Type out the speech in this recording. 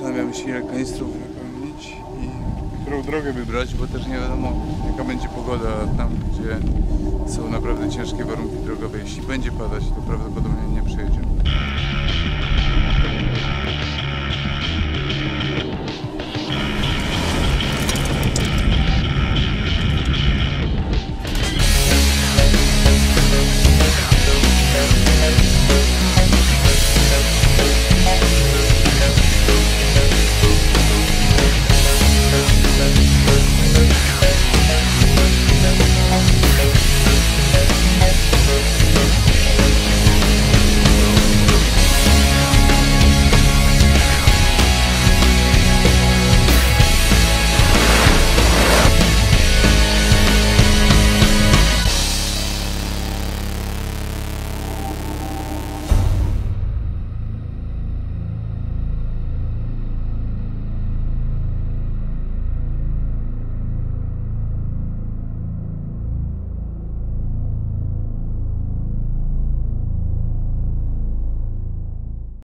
zastanawiamy się ile kanistrów wypełnić i którą drogę wybrać, bo też nie wiadomo jaka będzie pogoda tam, gdzie są naprawdę ciężkie warunki drogowe. Jeśli będzie padać, to prawdopodobnie nie przejedziemy.